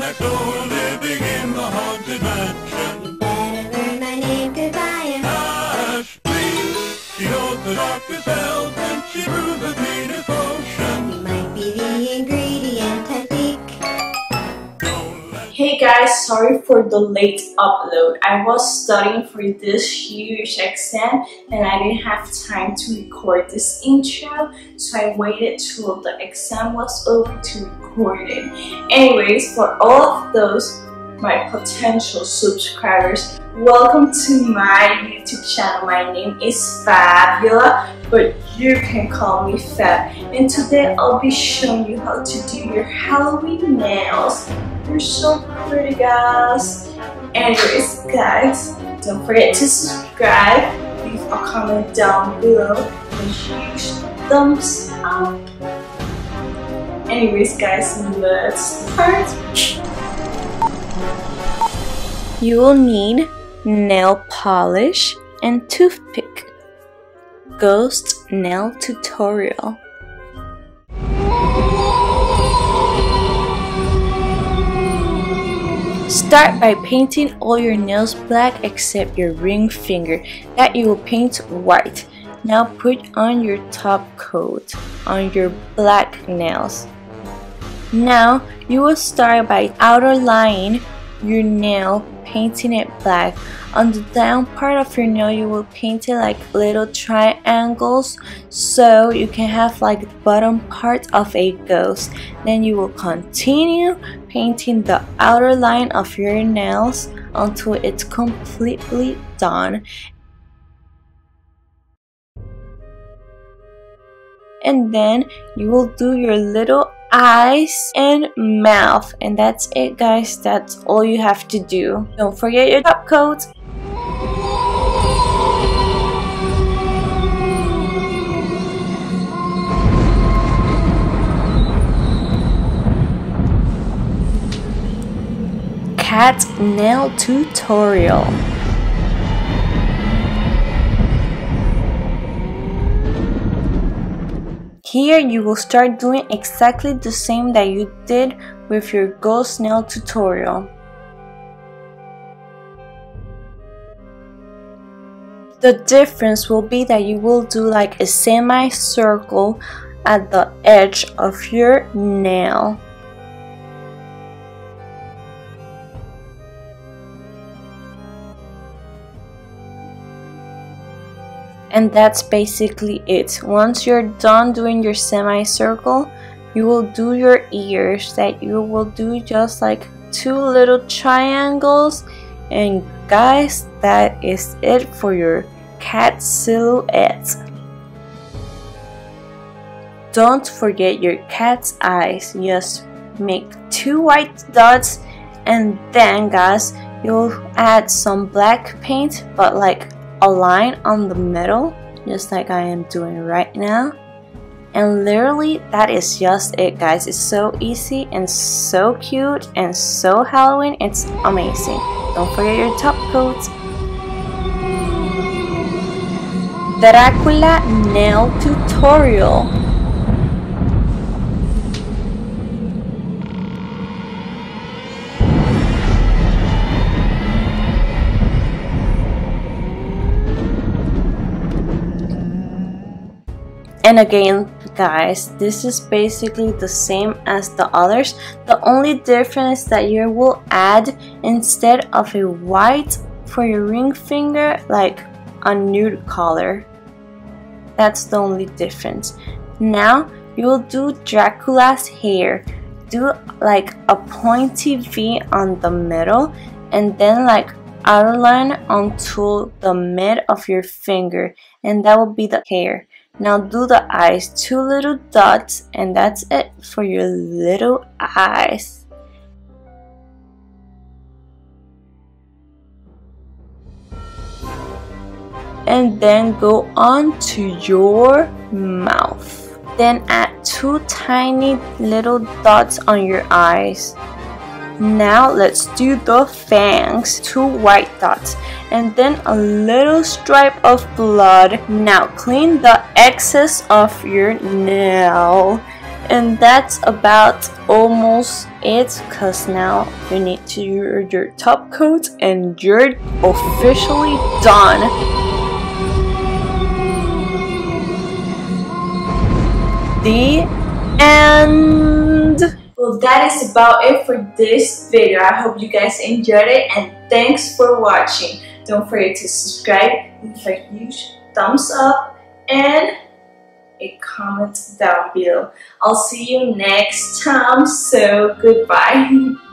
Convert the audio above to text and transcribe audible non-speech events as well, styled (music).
next door living in the haunted mansion. Learn my name, Ashley, she the darkest spells and she the sweetest potion. Guys, sorry for the late upload. I was studying for this huge exam and I didn't have time to record this intro, so I waited till the exam was over to record it. Anyways, for all of those my potential subscribers, welcome to my YouTube channel. My name is Fabiola, but you can call me Fab. And today I'll be showing you how to do your Halloween nails. You're so pretty guys. Anyways guys, don't forget to subscribe, leave a comment down below, and huge thumbs up. Anyways guys, let's start. You will need nail polish and toothpick. Ghost nail tutorial. Start by painting all your nails black except your ring finger that you will paint white. Now put on your top coat on your black nails. Now you will start by outer line your nail painting it black. On the down part of your nail you will paint it like little triangles so you can have like the bottom part of a ghost. Then you will continue painting the outer line of your nails until it's completely done. And then you will do your little eyes and mouth. And that's it guys. That's all you have to do. Don't forget your top coat cat nail tutorial Here you will start doing exactly the same that you did with your ghost nail tutorial. The difference will be that you will do like a semicircle at the edge of your nail. And that's basically it. Once you're done doing your semicircle you will do your ears that you will do just like two little triangles. And guys that is it for your cat silhouette don't forget your cat's eyes. Just make two white dots. And then guys you'll add some black paint but like a line on the middle just like I am doing right now. And literally that is just it guys. It's so easy and so cute and so Halloween. It's amazing. Don't forget your top coat Dracula nail tutorial and again guys this is basically the same as the others. The only difference that you will add instead of a white for your ring finger like a nude color. That's the only difference. Now you will do Dracula's hair. Do like a pointy V on the middle and then like outline line onto the mid of your finger and that will be the hair now do the eyes, two little dots and that's it for your little eyes. And then go on to your mouth. Then add two tiny little dots on your eyes. Now let's do the fangs, two white dots, and then a little stripe of blood. Now clean the excess of your nail. And that's about almost it because now you need to do your top coat and you're officially done. The end. Well, that is about it for this video. I hope you guys enjoyed it and thanks for watching. Don't forget to subscribe, leave a huge thumbs up, and a comment down below. I'll see you next time, so goodbye. (laughs)